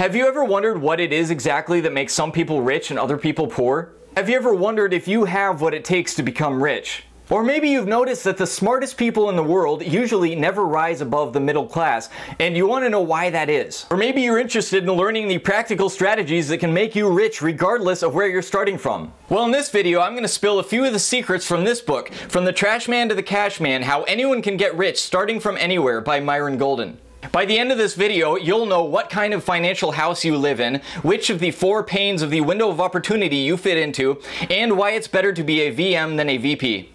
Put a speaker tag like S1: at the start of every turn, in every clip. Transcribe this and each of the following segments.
S1: Have you ever wondered what it is exactly that makes some people rich and other people poor? Have you ever wondered if you have what it takes to become rich? Or maybe you've noticed that the smartest people in the world usually never rise above the middle class, and you want to know why that is. Or maybe you're interested in learning the practical strategies that can make you rich regardless of where you're starting from. Well, in this video, I'm going to spill a few of the secrets from this book, From the Trash Man to the Cash Man, How Anyone Can Get Rich Starting From Anywhere by Myron Golden. By the end of this video, you'll know what kind of financial house you live in, which of the four panes of the window of opportunity you fit into, and why it's better to be a VM than a VP.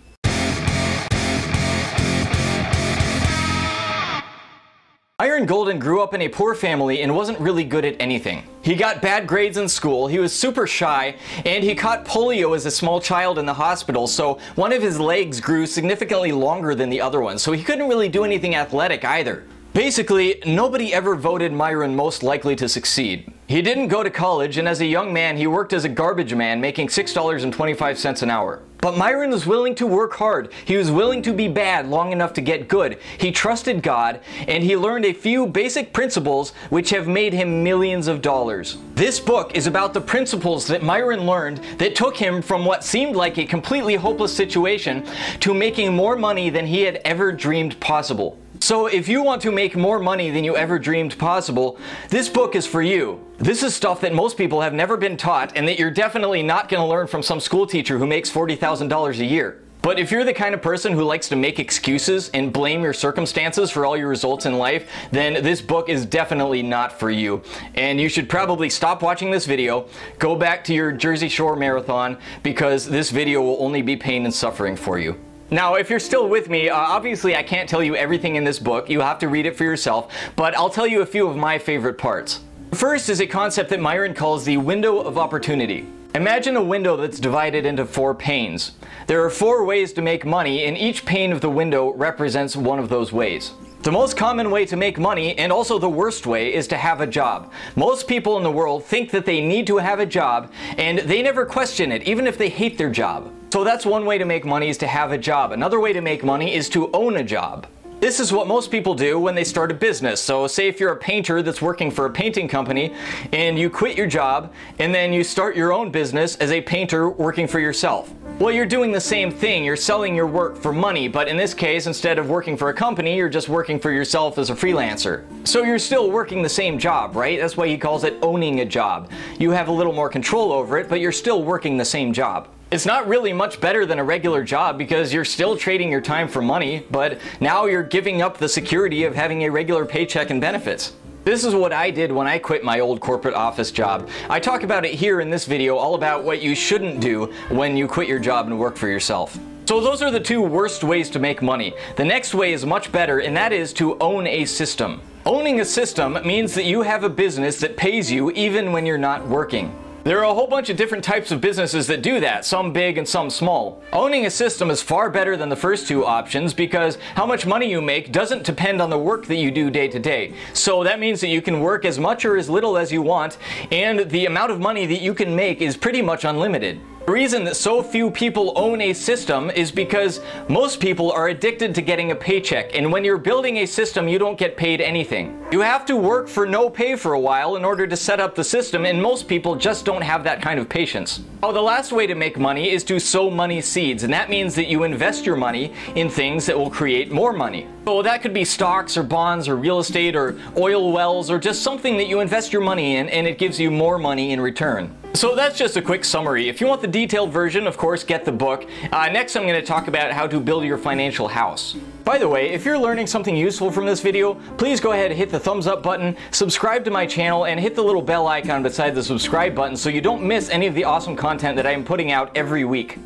S1: Myron Golden grew up in a poor family and wasn't really good at anything. He got bad grades in school, he was super shy, and he caught polio as a small child in the hospital, so one of his legs grew significantly longer than the other one, so he couldn't really do anything athletic either. Basically, nobody ever voted Myron most likely to succeed. He didn't go to college, and as a young man, he worked as a garbage man, making $6.25 an hour. But Myron was willing to work hard. He was willing to be bad long enough to get good. He trusted God, and he learned a few basic principles which have made him millions of dollars. This book is about the principles that Myron learned that took him from what seemed like a completely hopeless situation to making more money than he had ever dreamed possible. So if you want to make more money than you ever dreamed possible, this book is for you. This is stuff that most people have never been taught and that you're definitely not going to learn from some school teacher who makes $40,000 a year. But if you're the kind of person who likes to make excuses and blame your circumstances for all your results in life, then this book is definitely not for you. And you should probably stop watching this video, go back to your Jersey Shore marathon, because this video will only be pain and suffering for you. Now, if you're still with me, uh, obviously I can't tell you everything in this book. You have to read it for yourself, but I'll tell you a few of my favorite parts. First is a concept that Myron calls the window of opportunity. Imagine a window that's divided into four panes. There are four ways to make money, and each pane of the window represents one of those ways. The most common way to make money, and also the worst way, is to have a job. Most people in the world think that they need to have a job, and they never question it, even if they hate their job. So that's one way to make money is to have a job. Another way to make money is to own a job. This is what most people do when they start a business. So say if you're a painter that's working for a painting company and you quit your job and then you start your own business as a painter working for yourself. Well, you're doing the same thing. You're selling your work for money, but in this case, instead of working for a company, you're just working for yourself as a freelancer. So you're still working the same job, right? That's why he calls it owning a job. You have a little more control over it, but you're still working the same job. It's not really much better than a regular job because you're still trading your time for money, but now you're giving up the security of having a regular paycheck and benefits. This is what I did when I quit my old corporate office job. I talk about it here in this video all about what you shouldn't do when you quit your job and work for yourself. So those are the two worst ways to make money. The next way is much better and that is to own a system. Owning a system means that you have a business that pays you even when you're not working. There are a whole bunch of different types of businesses that do that, some big and some small. Owning a system is far better than the first two options because how much money you make doesn't depend on the work that you do day to day. So that means that you can work as much or as little as you want, and the amount of money that you can make is pretty much unlimited. The reason that so few people own a system is because most people are addicted to getting a paycheck, and when you're building a system, you don't get paid anything. You have to work for no pay for a while in order to set up the system, and most people just don't have that kind of patience. Oh, the last way to make money is to sow money seeds, and that means that you invest your money in things that will create more money. So that could be stocks or bonds or real estate or oil wells or just something that you invest your money in and it gives you more money in return. So that's just a quick summary. If you want the detailed version, of course, get the book. Uh, next, I'm going to talk about how to build your financial house. By the way, if you're learning something useful from this video, please go ahead and hit the thumbs up button, subscribe to my channel, and hit the little bell icon beside the subscribe button so you don't miss any of the awesome content that I am putting out every week.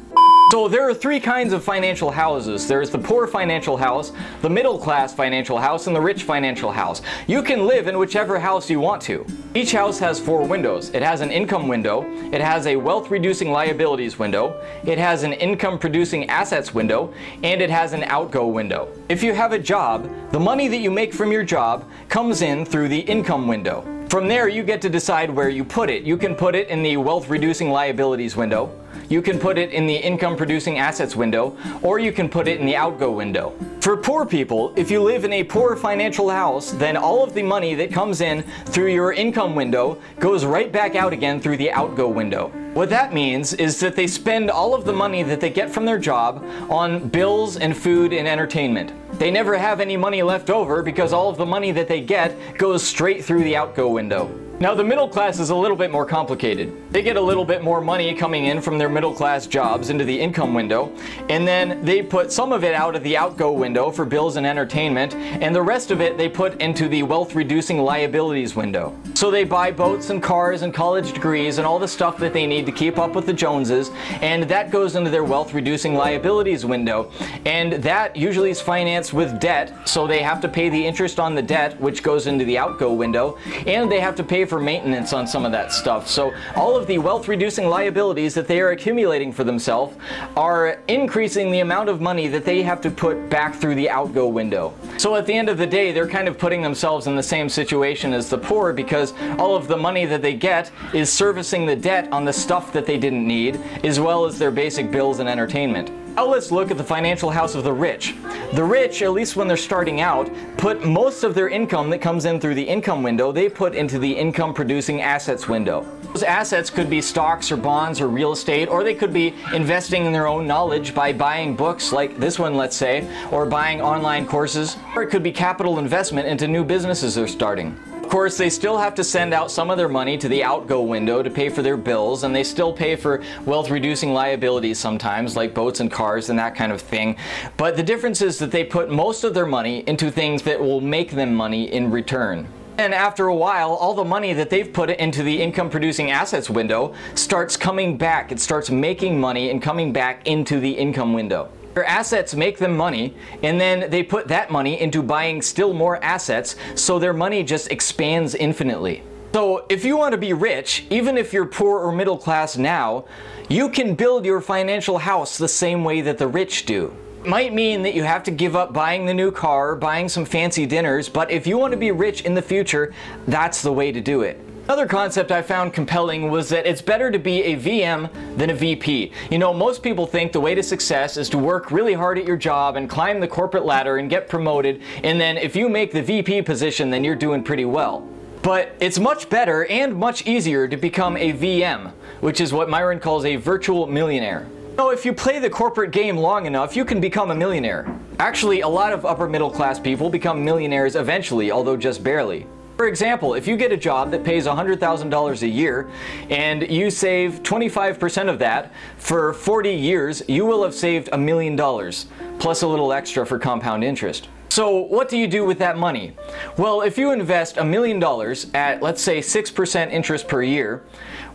S1: So there are three kinds of financial houses. There's the poor financial house, the middle class financial house, and the rich financial house. You can live in whichever house you want to. Each house has four windows. It has an income window, it has a wealth reducing liabilities window, it has an income producing assets window, and it has an outgo window. If you have a job, the money that you make from your job comes in through the income window. From there, you get to decide where you put it. You can put it in the wealth reducing liabilities window, you can put it in the income producing assets window, or you can put it in the outgo window. For poor people, if you live in a poor financial house, then all of the money that comes in through your income window goes right back out again through the outgo window. What that means is that they spend all of the money that they get from their job on bills and food and entertainment. They never have any money left over because all of the money that they get goes straight through the outgo window. Now the middle class is a little bit more complicated. They get a little bit more money coming in from their middle class jobs into the income window, and then they put some of it out of the outgo window for bills and entertainment, and the rest of it they put into the wealth reducing liabilities window. So they buy boats and cars and college degrees and all the stuff that they need to keep up with the Joneses, and that goes into their wealth reducing liabilities window. And that usually is financed with debt, so they have to pay the interest on the debt, which goes into the outgo window, and they have to pay for maintenance on some of that stuff. So all of the wealth reducing liabilities that they are accumulating for themselves are increasing the amount of money that they have to put back through the outgo window. So at the end of the day, they're kind of putting themselves in the same situation as the poor because all of the money that they get is servicing the debt on the stuff that they didn't need, as well as their basic bills and entertainment. Now let's look at the financial house of the rich. The rich, at least when they're starting out, put most of their income that comes in through the income window, they put into the income producing assets window. Those assets could be stocks or bonds or real estate, or they could be investing in their own knowledge by buying books like this one, let's say, or buying online courses, or it could be capital investment into new businesses they're starting. Of course, they still have to send out some of their money to the outgo window to pay for their bills, and they still pay for wealth reducing liabilities sometimes, like boats and cars and that kind of thing. But the difference is that they put most of their money into things that will make them money in return. And after a while, all the money that they've put into the income producing assets window starts coming back. It starts making money and coming back into the income window. Their assets make them money, and then they put that money into buying still more assets, so their money just expands infinitely. So if you want to be rich, even if you're poor or middle class now, you can build your financial house the same way that the rich do. It might mean that you have to give up buying the new car, buying some fancy dinners, but if you want to be rich in the future, that's the way to do it. Another concept I found compelling was that it's better to be a VM than a VP. You know, most people think the way to success is to work really hard at your job and climb the corporate ladder and get promoted, and then if you make the VP position, then you're doing pretty well. But it's much better and much easier to become a VM, which is what Myron calls a virtual millionaire. So if you play the corporate game long enough, you can become a millionaire. Actually, a lot of upper middle class people become millionaires eventually, although just barely. For example, if you get a job that pays $100,000 a year and you save 25% of that for 40 years, you will have saved a million dollars, plus a little extra for compound interest. So what do you do with that money? Well, if you invest a million dollars at, let's say, 6% interest per year,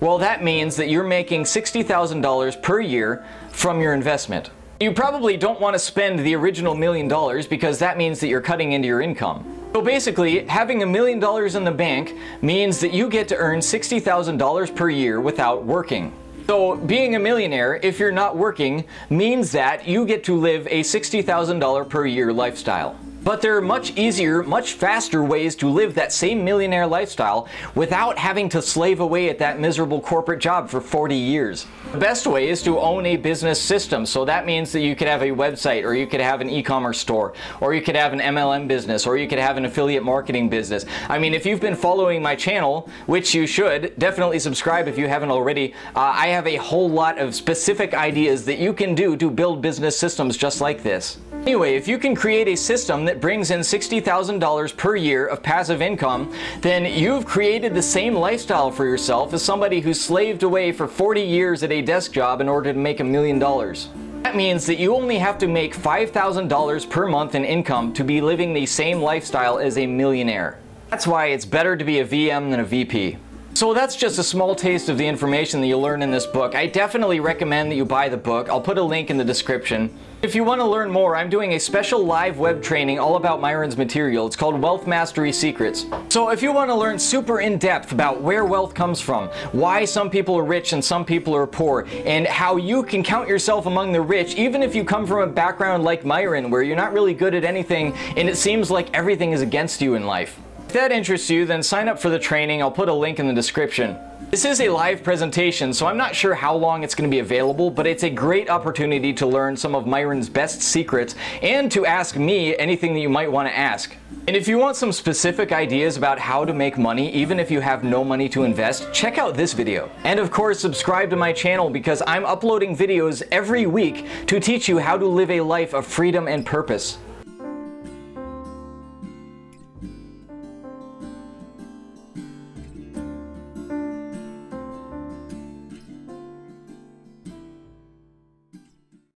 S1: well, that means that you're making $60,000 per year from your investment. You probably don't want to spend the original million dollars because that means that you're cutting into your income. So basically, having a million dollars in the bank means that you get to earn $60,000 per year without working. So being a millionaire, if you're not working, means that you get to live a $60,000 per year lifestyle. But there are much easier, much faster ways to live that same millionaire lifestyle without having to slave away at that miserable corporate job for 40 years. The best way is to own a business system. So that means that you could have a website or you could have an e-commerce store or you could have an MLM business or you could have an affiliate marketing business. I mean, if you've been following my channel, which you should, definitely subscribe if you haven't already. Uh, I have a whole lot of specific ideas that you can do to build business systems just like this. Anyway, if you can create a system that brings in $60,000 per year of passive income, then you've created the same lifestyle for yourself as somebody who slaved away for 40 years at a desk job in order to make a million dollars. That means that you only have to make $5,000 per month in income to be living the same lifestyle as a millionaire. That's why it's better to be a VM than a VP. So that's just a small taste of the information that you'll learn in this book. I definitely recommend that you buy the book. I'll put a link in the description. If you want to learn more, I'm doing a special live web training all about Myron's material. It's called Wealth Mastery Secrets. So if you want to learn super in depth about where wealth comes from, why some people are rich and some people are poor, and how you can count yourself among the rich even if you come from a background like Myron where you're not really good at anything and it seems like everything is against you in life. That interests you, then sign up for the training. I'll put a link in the description. This is a live presentation, so I'm not sure how long it's going to be available, but it's a great opportunity to learn some of Myron's best secrets and to ask me anything that you might want to ask. And if you want some specific ideas about how to make money, even if you have no money to invest, check out this video. And of course, subscribe to my channel because I'm uploading videos every week to teach you how to live a life of freedom and purpose.